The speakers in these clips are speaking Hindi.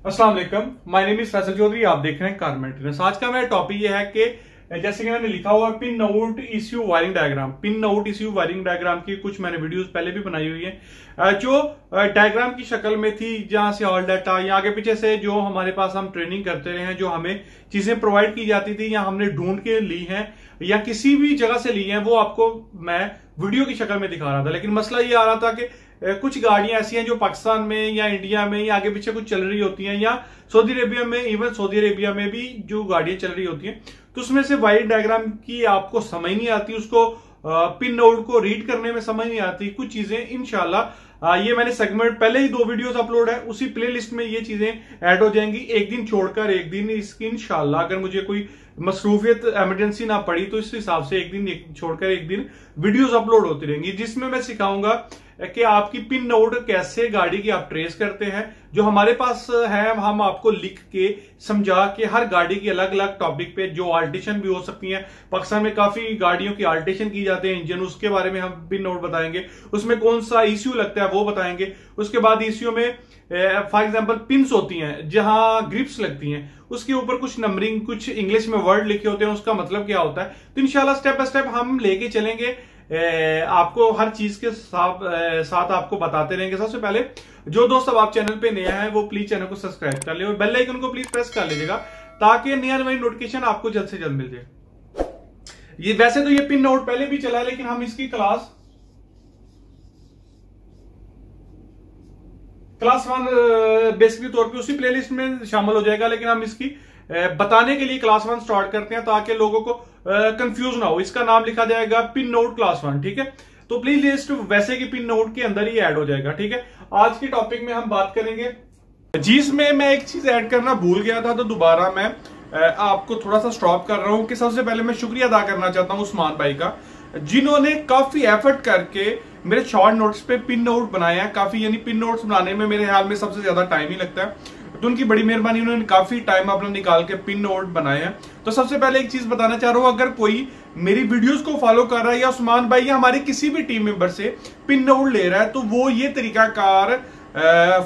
अस्सलाम वालेकुम my name is Faisal Chaudhary आप देख रहे हैं कार मेंटेनेंस आज का मेरा टॉपिक ये है कि, जैसे कि मैंने लिखा हुआ pin note issue wiring diagram pin note issue wiring diagram की कुछ मैंने वीडियोस पहले भी बनाई हुई है। जो डायग्राम की शक्ल में थी, जहाँ से ऑल डाटा या आगे पीछे से जो हमारे पास हम ट्रेनिंग करते रहे हैं, जो हमें चीज़ें प्रोवाइड की जाती थी, या हमने ढूंढ के ली हैं, या किसी भी जगह से ली है, वो आपको मैं वीडियो की शक्ल में दिखा रहा था। लेकिन मसला ये आ रहा था कि कुछ गाड़ियाँ ऐसी हैं जो पाकिस्तान में या इंडिया में या आगे पीछे कुछ चल रही होती हैं, या सऊदी अरेबिया में इवन सऊदी अरेबिया में भी जो गाड़ियाँ चल रही होती हैं। तो उसमें से वाइड डायग्राम की आपको समझ नहीं आती, उसको पिन नोड को रीड करने में समझ नहीं आती, कुछ चीज़ें इनशाला ये मैंने सेगमेंट पहले ही दो वीडियोस अपलोड है, उसी प्लेलिस्ट में ये चीज़ें ऐड हो जाएँगी, एक दिन छोड़कर, एक दिन इसकी इनशाला अगर मुझे कोई मसरूफियत एमरजेंसी ना पड़ी तो इस हिसाब से एक दिन छोड़कर एक दिन वीडियोस अपलोड होती रहेंगी, जिसमें मैं सिखाऊँगा कि आपकी पिन नोड कैसे गाड़ी की आप ट्रेस करते हैं, जो हमारे पास है, हम आपको लिख के समझा के हर गाड़ी की अलग अलग टॉपिक पे जो आल्टेशन भी हो सकती है। पाकिस्तान में काफ़ी गाड़ियों की आल्टेशन की जाते हैं इंजन उसके बारे में हम पिन नोड बताएँगे। उसमें कौन सा इश्यू लगता है वो बताएँगे। उसके बाद इश्यू में फॉर एग्ज़ाम्पल पिंस होती हैं, जहाँ ग्रिप्स लगती हैं। उसके ऊपर कुछ नंबरिंग कुछ इंग्लिश में वर्ड लिखे होते हैं, उसका मतलब क्या होता है? तो इनशाला स्टेप बाय स्टेप हम लेके चलेंगे। आपको हर चीज़ के साथ साथ आपको बताते रहेंगे। सबसे पहले, जो दोस्त अब आप चैनल पे नया है, वो प्लीज़ चैनल को सब्सक्राइब कर ले और बेल आइकन को प्लीज़ प्रेस कर लीजिएगा, ताकि नया नई नोटिफिकेशन आपको जल्द से जल्द मिल जाए। ये, वैसे तो ये पिन नोट पहले भी चला है, लेकिन हम इसकी क्लास क्लास वन बेसिकली तौर पे उसी प्लेलिस्ट में शामिल हो जाएगा, लेकिन हम इसकी बताने के लिए क्लास वन स्टार्ट करते हैं, ताकि लोगों को कंफ्यूज ना हो इसका नाम लिखा जाएगा पिन नोट क्लास वन ठीक है? तो प्लीज़ लिस्ट वैसे की पिन नोट के अंदर ही ऐड हो जाएगा, ठीक है? आज के टॉपिक में हम बात करेंगे। जिसमें मैं एक चीज़ ऐड करना भूल गया था तो दोबारा मैं आपको थोड़ा सा स्टॉप कर रहा हूँ कि सबसे पहले मैं शुक्रिया अदा करना चाहता हूँ उस्मान भाई का, जिन्होंने काफ़ी एफर्ट करके मेरे शॉर्ट नोट्स पे पिन नोट बनाया है। काफ़ी, यानी पिन नोट्स बनाने में मेरे ख्याल में सबसे ज़्यादा टाइम ही लगता है। तो उनकी बड़ी मेहरबानी, उन्होंने काफ़ी टाइम अपना निकाल के पिन नोट बनाए हैं। तो सबसे पहले एक चीज़ बताना चाह रहा हूँ, अगर कोई मेरी वीडियोस को फॉलो कर रहा है या उस्मान भाई या हमारे किसी भी टीम मेंबर से पिन नोट ले रहा है तो वो ये तरीकाकार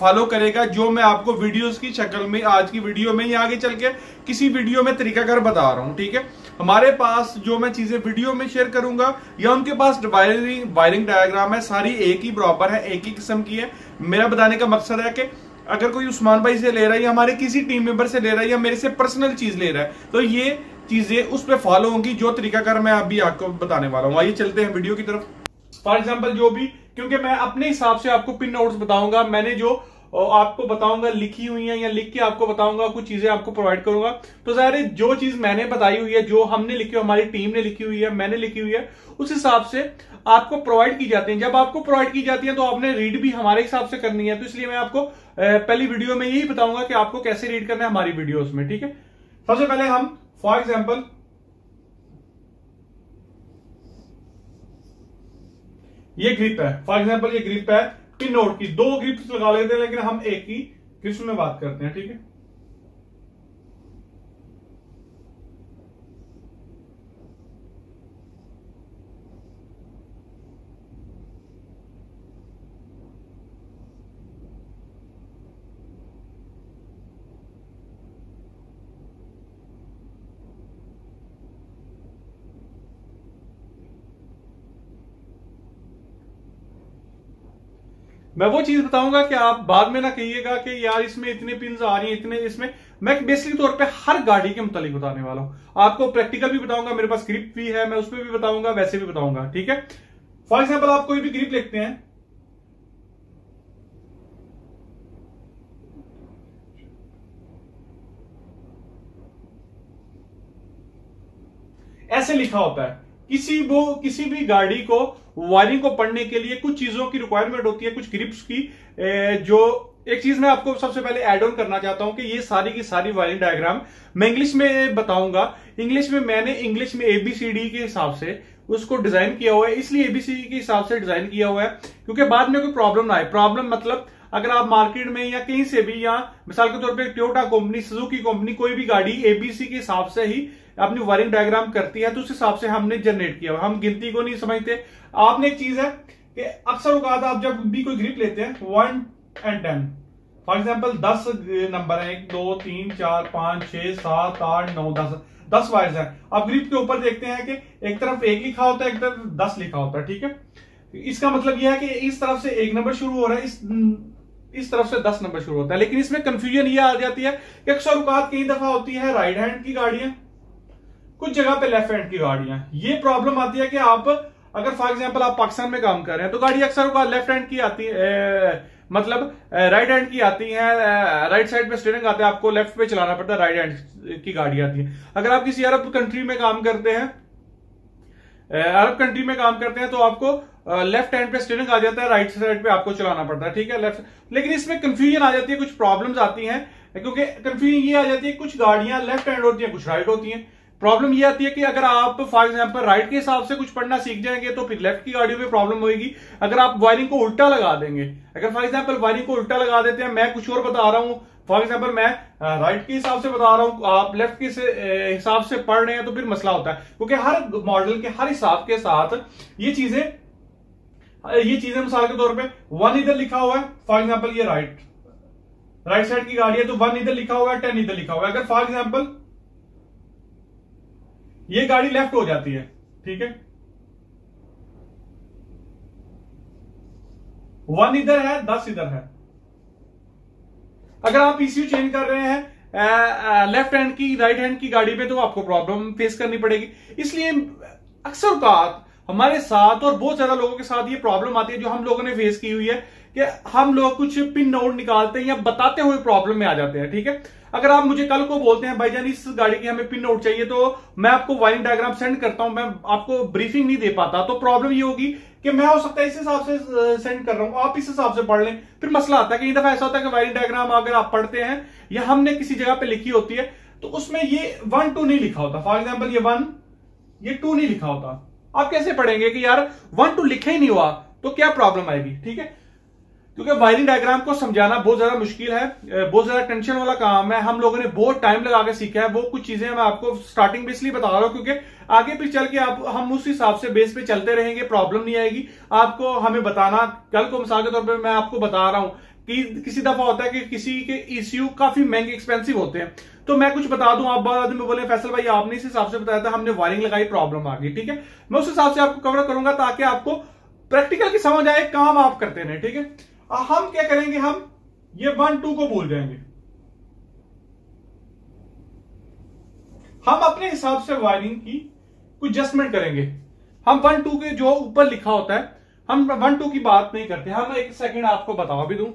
फॉलो करेगा जो मैं आपको वीडियोस की शक्ल में, आज की वीडियो में या आगे चल के किसी वीडियो में तरीकाकार बता रहा हूँ, ठीक है? हमारे पास जो मैं चीज़ें वीडियो में शेयर करूँगा, या उनके पास वायरिंग वायरिंग डायग्राम है, सारी एक ही बराबर है, एक ही किस्म की है। मेरा बताने का मकसद है कि अगर कोई उस्मान भाई से ले रहा है या हमारे किसी टीम मेंबर से ले रहा है या मेरे से पर्सनल चीज़ ले रहा है तो ये चीज़ें उस पर फॉलो होंगी, जो तरीका कर मैं अभी आपको बताने वाला हूँ। आइए चलते हैं वीडियो की तरफ़। फॉर एग्ज़ाम्पल जो भी, क्योंकि मैं अपने हिसाब से आपको पिन नोट्स बताऊँगा, मैंने जो आपको बताऊँगा, लिखी हुई है या लिख के आपको बताऊँगा, कुछ चीज़ें आपको प्रोवाइड करूँगा। तो ज़ाहिर जो चीज़ मैंने बताई हुई है, जो हमने लिखी हुई, हमारी टीम ने लिखी हुई है, मैंने लिखी हुई है, उस हिसाब से आपको प्रोवाइड की जाती है। जब आपको प्रोवाइड की जाती है तो आपने रीड भी हमारे हिसाब से करनी है। तो इसलिए मैं आपको पहली वीडियो में यही बताऊँगा कि आपको कैसे रीड करना है हमारी वीडियो में, ठीक है? सबसे पहले हम फॉर एग्ज़ाम्पल ये ग्रिप है। फॉर एग्ज़ाम्पल ये ग्रिप है। पिन नोट की दो ग्रिप्स लगा लेते हैं, लेकिन हम एक ही ग्रिप्स में बात करते हैं, ठीक है? मैं वो चीज़ बताऊँगा कि आप बाद में ना कहिएगा कि यार इसमें इतने पिन आ रही हैं, इतने इसमें। मैं बेसिकली तौर पे हर गाड़ी के मुतालिक बताने वाला हूँ। आपको प्रैक्टिकल भी बताऊँगा, मेरे पास ग्रिप भी है, मैं उसमें भी बताऊँगा, वैसे भी बताऊँगा, ठीक है? फॉर एग्ज़ाम्पल आप कोई भी ग्रिप लिखते हैं। ऐसे लिखा होता है। किसी वो, किसी भी गाड़ी को, वायरिंग को पढ़ने के लिए कुछ चीज़ों की रिक्वायरमेंट होती है, कुछ ग्रिप्स की जो एक चीज़ मैं आपको सबसे पहले एड ऑन करना चाहता हूँ कि ये सारी की सारी वायरिंग डायग्राम मैं इंग्लिश में बताऊँगा। इंग्लिश में मैंने इंग्लिश में एबीसीडी के हिसाब से उसको डिज़ाइन किया हुआ है, इसलिए एबीसीडी के हिसाब से डिज़ाइन किया हुआ है, क्योंकि बाद में कोई प्रॉब्लम ना आए। प्रॉब्लम मतलब अगर आप मार्केट में या कहीं से भी, या मिसाल के तौर पर टोयोटा कंपनी सुजुकी कंपनी कोई भी गाड़ी एबीसी के हिसाब से ही अपनी वायरिंग डायग्राम करती है तो उस हिसाब से हमने जनरेट किया हम गिनती को नहीं समझते। आपने एक चीज़ है कि अक्सर औकात आप जब भी कोई ग्रिप लेते हैं one and ten for example दस नंबर है, एक, दो, तीन, चार, पाँच, छह, सात, आठ, नौ, दस। दस वायर्स है। अब ग्रिप के ऊपर देखते हैं कि एक तरफ़ एक लिखा होता है, एक तरफ़ दस लिखा होता है, ठीक है? इसका मतलब यह है कि इस तरफ़ से एक नंबर शुरू हो रहा है, इस इस तरफ़ से दस नंबर शुरू होता है। लेकिन इसमें कंफ्यूजन ये आ जाती है कि अक्सर औकात कई दफ़ा होती है राइट हैंड की गाड़ियाँ कुछ जगह पे लेफ़्ट हैंड की गाड़ियाँ। ये प्रॉब्लम आती है कि आप, अगर फॉर एग्जांपल आप पाकिस्तान में काम कर रहे हैं तो गाड़ी अक्सर लेफ़्ट हैंड की आती है मतलब राइट हैंड की आती है राइट साइड पे स्टेरिंग आते हैं, आपको लेफ़्ट पे चलाना पड़ता है राइट हैंड की गाड़ी आती है। अगर आप किसी अरब कंट्री में काम करते हैं अरब कंट्री में काम करते हैं तो आपको लेफ़्ट हैंड पे स्टेरिंग आ जाता है राइट साइड पे आपको चलाना पड़ता है, ठीक है? लेफ़्ट लेकिन इसमें कंफ्यूजन आ जाती है, कुछ प्रॉब्लम्स आती हैं, क्योंकि कंफ्यूजन ये आ जाती है, कुछ गाड़ियाँ लेफ़्ट हैंड होती हैं, कुछ राइट होती हैं। प्रॉब्लम ये आती है कि अगर आप फॉर एग्ज़ाम्पल राइट के हिसाब से कुछ पढ़ना सीख जाएँगे तो फिर लेफ़्ट की गाड़ियों में प्रॉब्लम होगी अगर आप वायरिंग को उल्टा लगा देंगे, अगर फॉर एग्ज़ाम्पल वायरिंग को उल्टा लगा देते हैं, मैं कुछ और बता रहा हूँ। फॉर एग्ज़ाम्पल मैं राइट के हिसाब से बता रहा हूँ, आप लेफ़्ट के हिसाब से पढ़ रहे हैं तो फिर मसला होता है। क्योंकि हर मॉडल के, हर हिसाब के साथ ये चीज़ें ये चीज़ें मिसाल के तौर पे वन इधर लिखा हुआ है फॉर एग्ज़ाम्पल ये राइट राइट साइड की गाड़ी है तो वन इधर लिखा हुआ है टेन इधर लिखा हुआ है। अगर फॉर एग्ज़ाम्पल ये गाड़ी लेफ़्ट हो जाती है, ठीक है? वन इधर है, दस इधर है। अगर आप ईसीयू चेंज कर रहे हैं लेफ़्ट हैंड की राइट हैंड की गाड़ी पे तो आपको प्रॉब्लम फेस करनी पड़ेगी। इसलिए अक्सर बात हमारे साथ और बहुत ज़्यादा लोगों के साथ ये प्रॉब्लम आती है जो हम लोगों ने फेस की हुई है, कि हम लोग कुछ पिन नोट निकालते हैं या बताते हुए प्रॉब्लम में आ जाते हैं, ठीक है? अगर आप मुझे कल को बोलते हैं भाईजान इस गाड़ी की हमें पिन नोट चाहिए तो मैं आपको वायरिंग डायग्राम सेंड करता हूँ, मैं आपको ब्रीफिंग नहीं दे पाता। तो प्रॉब्लम ये होगी कि मैं हो सकता है इस हिसाब से सेंड कर रहा हूँ, आप इस हिसाब से पढ़ लें। फिर मसला आता है कई दफ़ा ऐसा होता है कि वायरिंग डायग्राम अगर आप पढ़ते हैं, या हमने किसी जगह पे लिखी होती है तो उसमें ये वन टू नहीं लिखा होता। फॉर एग्ज़ाम्पल ये वन, ये टू नहीं लिखा होता। आप कैसे पढ़ेंगे कि यार वन टू लिखे ही नहीं हुआ तो क्या प्रॉब्लम आएगी? ठीक है? क्योंकि वायरिंग डायग्राम को समझाना बहुत ज़्यादा मुश्किल है बहुत ज़्यादा टेंशन वाला काम है। हम लोगों ने बहुत टाइम लगा के सीखा है, वो कुछ चीज़ें मैं आपको स्टार्टिंग में इसलिए बता रहा हूँ क्योंकि आगे फिर चल के आप, हम उस हिसाब से बेस पे चलते रहेंगे प्रॉब्लम नहीं आएगी। आपको हमें बताना, कल को मिसाल के तौर पर मैं आपको बता रहा हूँ कि किसी दफ़ा होता है कि किसी के ईसीयू काफ़ी महँगे एक्सपेंसिव होते हैं। तो मैं कुछ बता दूँ, आप बाद में बोले, फैसल भाई, आपने इस हिसाब से बताया था, हमने वायरिंग लगाई प्रॉब्लम आ गई, ठीक है? मैं उस हिसाब से आपको कवर करूँगा ताकि आपको प्रैक्टिकल की समझ आए, काम आप करते रहे, ठीक है? हम क्या करेंगे, हम ये वन टू को भूल जाएँगे। हम अपने हिसाब से वायरिंग की कुछ एडजस्टमेंट करेंगे। हम वन टू के जो ऊपर लिखा होता है, हम वन टू की बात नहीं करते। हम एक सेकंड आपको बता भी दूँ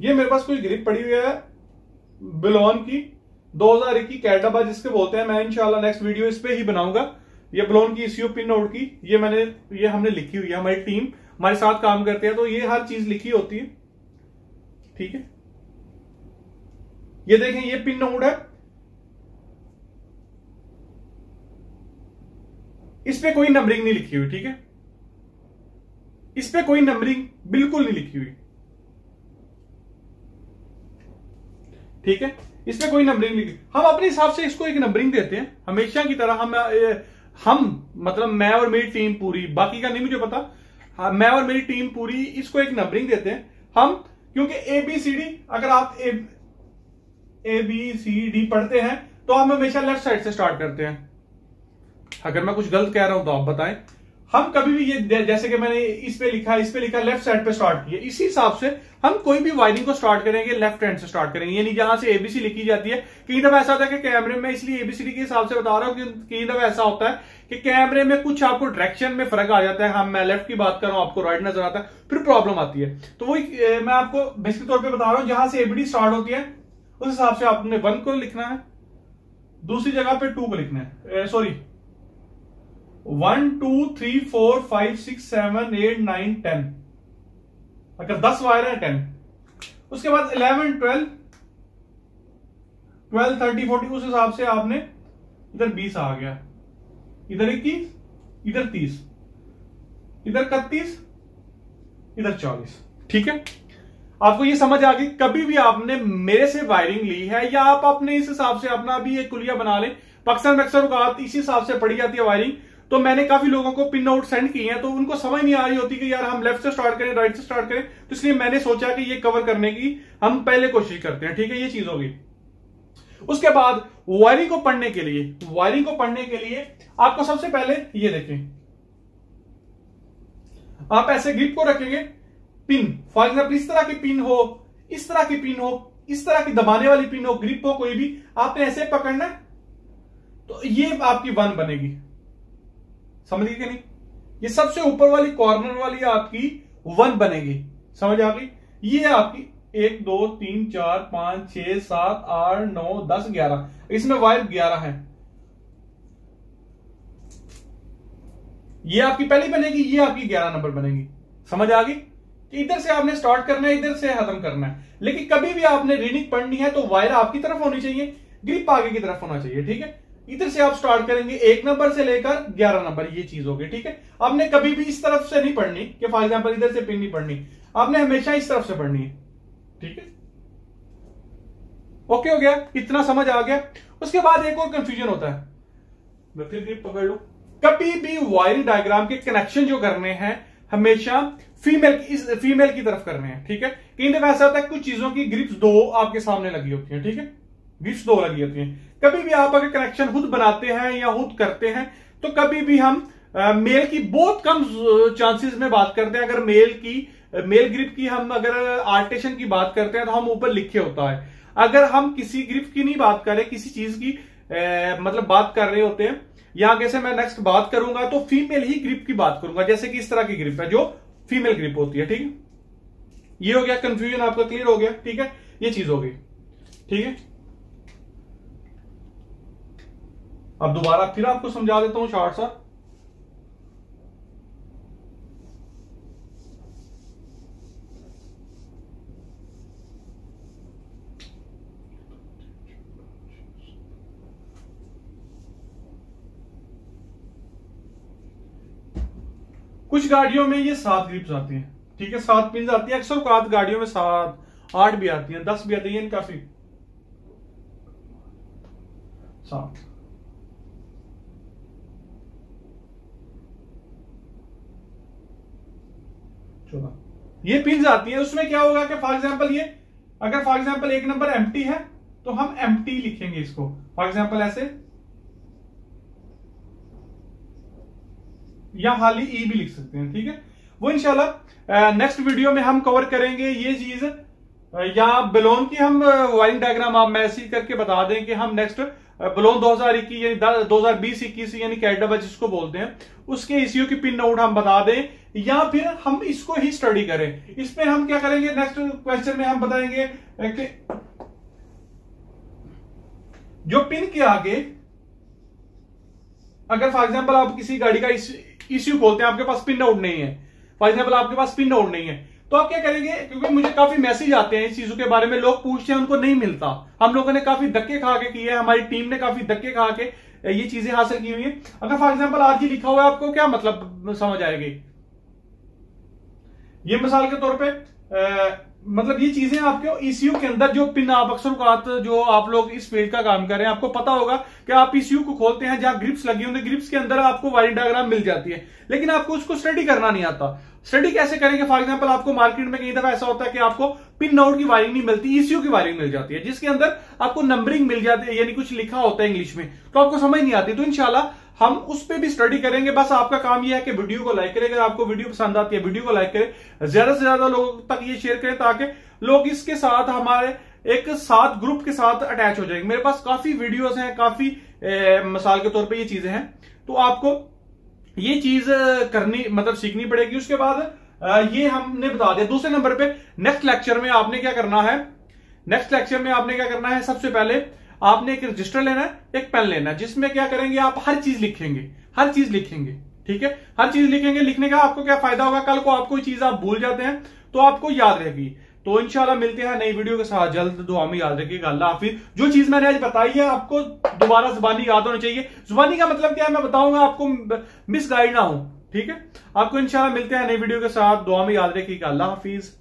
ये मेरे पास कोई ग्रिप पड़ी हुई है? बिलोन की 2001 की कैटाबा जिसके बोलते हैं, मैं इंशाल्लाह नेक्स्ट वीडियो इस पे ही बनाऊँगा। ये बिलोन की सीओ पिन नोट की, ये मैंने, ये हमने लिखी हुई है, हमारी टीम, हमारे साथ काम करते हैं तो ये हर चीज़ लिखी होती है। ठीक है? ये देखें, ये पिन नोट है। इस पे कोई नंबरिंग नहीं लिखी हुई, ठीक है? इस पे कोई नंबरिंग बिल्कुल नहीं लिखी हुई। ठीक है? इसमें कोई नंबरिंग नहीं हम अपने हिसाब से इसको एक नंबरिंग देते हैं। हमेशा की तरह हम हम मतलब मैं और मेरी टीम पूरी बाकी का नहीं मुझे पता। हाँ, मैं और मेरी टीम पूरी इसको एक नंबरिंग देते हैं। हम क्योंकि ए बी सी डी अगर आप ए ए बी सी डी पढ़ते हैं तो हम हमेशा लेफ़्ट साइड से स्टार्ट करते हैं। अगर मैं कुछ गलत कह रहा हूँ तो आप बताएँ। हम कभी भी ये जैसे कि मैंने इस पे लिखा, इस पे लिखा लेफ़्ट साइड पे स्टार्ट किया। इसी हिसाब से हम कोई भी वायरिंग को स्टार्ट करेंगे लेफ़्ट हैंड से स्टार्ट करेंगे। यानी जहाँ से एबीसी लिखी जाती है। कई दफ़ा ऐसा होता है कि कैमरे में, इसलिए एबीसीडी के हिसाब से बता रहा हूँ कि कई दफ़ा ऐसा होता है कि कैमरे में कुछ आपको डायरेक्शन में फ़र्क आ जाता है। हम मैं लेफ़्ट की बात कर रहा हूँ, आपको राइट नज़र आता है, फिर प्रॉब्लम आती है। तो वही मैं आपको बेसिक तौर पर बता रहा हूँ, जहाँ से एबीडी स्टार्ट होती है, उस हिसाब से आपने वन को लिखना है, दूसरी जगह पे टू को लिखना है। Sorry one, two, three, four, five, six, seven, eight, nine, ten. अगर दस वायर है, टेन। उसके बाद eleven, twelve twelve, thirty, forty, उस हिसाब से आपने इधर बीस आ गया। इधर इक्कीस, इधर तीस। इधर इकतीस, इधर चालीस ठीक है? आपको ये समझ आ गई, कभी भी आपने मेरे से वायरिंग ली है या आप अपने इस हिसाब से अपना भी एक कुलिया बना लें, पक्सर, मैक्सर का इसी हिसाब से पड़ी जाती है वायरिंग तो मैंने काफ़ी लोगों को पिन आउट सेंड किए हैं तो उनको समझ नहीं आ रही होती कि यार हम लेफ़्ट से स्टार्ट करें राइट से स्टार्ट करें। तो इसलिए मैंने सोचा कि ये कवर करने की हम पहले कोशिश करते हैं, ठीक है? ये चीज़ होगी। उसके बाद वायरिंग को पढ़ने के लिए वायरिंग को पढ़ने के लिए आपको सबसे पहले ये देखें। आप ऐसे ग्रिप को रखेंगे पिन फॉर एग्ज़ाम्पल इस तरह की पिन हो, इस तरह की पिन हो, इस तरह की दबाने वाली पिन हो ग्रिप हो कोई भी, आपने ऐसे पकड़ना तो ये आपकी वन बनेगी। समझ गई नहीं? ये सबसे ऊपर वाली कॉर्नर वाली आपकी वन बनेगी। समझ आ गई? ये आपकी एक, दो, तीन, चार, पाँच छ सात, आठ, नौ, दस, ग्यारह। इसमें वायर ग्यारह है। ये आपकी पहली बनेगी, ये आपकी ग्यारह नंबर बनेगी। समझ आ गई? कि इधर से आपने स्टार्ट करना है, इधर से खत्म करना है। लेकिन कभी भी आपने रीडिंग पढ़नी है तो वायर आपकी तरफ़ होनी चाहिए। ग्रिप आगे की तरफ़ होना चाहिए, ठीक है? इधर से आप स्टार्ट करेंगे, एक नंबर से लेकर ग्यारह नंबर ये चीज़ होगी ठीक है? आपने कभी भी इस तरफ़ से नहीं पढ़नी कि फॉर एग्ज़ाम्पल इधर से पिन नहीं पढ़नी। आपने हमेशा इस तरफ़ से पढ़नी है, ठीक है? ओके हो गया? इतना समझ आ गया? उसके बाद एक और कंफ्यूजन होता है। मैं फिर ग्रिप पकड़ लू? कभी भी वायरिंग डायग्राम के कनेक्शन जो करने हैं, हमेशा फीमेल की, इस फीमेल की तरफ़ करने हैं, ठीक है? कहीं दफ़ा ऐसा होता है कुछ चीज़ों की ग्रिप्स दो आपके सामने लगी होती हैं, ठीक है? ग्रिप्स दो लगी होती हैं। कभी भी आप अगर कनेक्शन खुद बनाते हैं या खुद करते हैं तो कभी भी हम मेल की बहुत कम चांसेस में बात करते हैं। अगर मेल की मेल ग्रिप की हम अगर आर्टेशन की बात करते हैं तो हम ऊपर लिखे होता है। अगर हम किसी ग्रिप की नहीं बात करें किसी चीज़ की ए, मतलब बात कर रहे होते हैं यहाँ कैसे मैं नेक्स्ट बात करूँगा तो फीमेल ही ग्रिप की बात करूँगा। जैसे कि इस तरह की ग्रिप है जो फीमेल ग्रिप होती है ठीक है? ये हो गया कंफ्यूजन आपका क्लियर हो गया ठीक है? ये चीज़ हो गई ठीक है? अब दोबारा फिर आपको समझा देता हूँ शॉर्ट सा कुछ गाड़ियों में ये सात ग्रिप्स आती हैं, ठीक है? सात पिन आती है, अक्सर कात गाड़ियों में सात, आठ भी आती हैं, दस भी आती है काफ़ी सात। चौदह ये पिन आती है, उसमें क्या होगा कि फॉर एग्जांपल ये, अगर फॉर एग्ज़ाम्पल एक नंबर एम्प्टी है तो हम एम्प्टी लिखेंगे इसको। फॉर एग्ज़ाम्पल ऐसे। या हाली ई भी लिख सकते हैं, ठीक है? वो इंशाल्लाह नेक्स्ट वीडियो में हम कवर करेंगे ये चीज़। या बलोन की हम वायरिंग डायग्राम आप मैसेज करके बता दें कि हम नेक्स्ट बलोन 2021 यानी 2020 इक्कीस, यानी कैडबा जिसको बोलते हैं, उसके ईसीयू की पिन नोट हम बता दें। या फिर हम इसको ही स्टडी करें। इसमें हम क्या करेंगे? नेक्स्ट क्वेश्चन में हम बताएँगे जो पिन के आगे, अगर फॉर एग्जांपल आप किसी गाड़ी का इश्यू खोलते हैं, आपके पास पिन आउट नहीं है। फॉर एग्ज़ाम्पल आपके पास पिन आउट नहीं है। तो आप क्या करेंगे? क्योंकि मुझे काफ़ी मैसेज आते हैं इस चीज़ों के बारे में, लोग पूछते हैं, उनको नहीं मिलता। हम लोगों ने काफ़ी धक्के खा के किए हमारी टीम ने काफ़ी धक्के खा के ये चीज़ें हासिल की हुई है। अगर फॉर एग्ज़ाम्पल आज ही लिखा हुआ है, आपको क्या मतलब समझ आएगी? ये मिसाल के तौर पर मतलब ये चीज़ें आपके ईसीयू के अंदर जो पिन आप अक्सर जो आप लोग इस पेज का काम कर रहे हैं, आपको पता होगा कि आप ईसीयू को खोलते हैं, जहाँ ग्रिप्स लगी होंगे ग्रिप्स के अंदर आपको वायरिंग डायग्राम मिल जाती है। लेकिन आपको उसको स्टडी करना नहीं आता। स्टडी कैसे करेंगे? फॉर एग्ज़ाम्पल आपको मार्केट में कई दफ़ा ऐसा होता है कि आपको पिन नोट की वायरिंग नहीं मिलती ईसीयू की वायरिंग मिल जाती है, जिसके अंदर आपको नंबरिंग मिल जाती है, यानी कुछ लिखा होता है इंग्लिश में तो आपको समझ नहीं आती। तो इनशाला हम उस पर भी स्टडी करेंगे बस आपका काम यह है कि वीडियो को लाइक करें। अगर आपको वीडियो पसंद आती है वीडियो को लाइक करें। ज़्यादा से ज़्यादा लोगों तक ये शेयर करें ताकि लोग इसके साथ हमारे एक साथ ग्रुप के साथ अटैच हो जाएँगे मेरे पास काफ़ी वीडियोस हैं काफ़ी ए, मिसाल के तौर पे ये चीज़ें हैं। तो आपको ये चीज़ करनी मतलब सीखनी पड़ेगी। उसके बाद ये हमने बता दिया। दूसरे नंबर पे नेक्स्ट लेक्चर में आपने क्या करना है? नेक्स्ट लेक्चर में आपने क्या करना है? सबसे पहले आपने एक रजिस्टर लेना है, एक पेन लेना है, जिसमें क्या करेंगे आप, हर चीज़ लिखेंगे, हर चीज़ लिखेंगे, ठीक है? हर चीज़ लिखेंगे, लिखने का आपको क्या फ़ायदा होगा? कल को आपको चीज़ आप भूल जाते हैं तो आपको याद रहेगी। तो इंशाल्लाह मिलते हैं नई वीडियो के साथ, जल्द दुआ में याद रखिएगा, अल्लाह हाफिज। जो चीज़ मैंने आज बताई है, आपको दोबारा जुबानी याद होनी चाहिए। जुबानी का मतलब क्या है? मैं बताऊँगा, आपको मिस गाइड ना हो, ठीक है? आपको इंशाल्लाह मिलते हैं नई वीडियो के साथ, दुआ में याद रखिएगा, अल्लाह हाफिज।